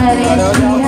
Hare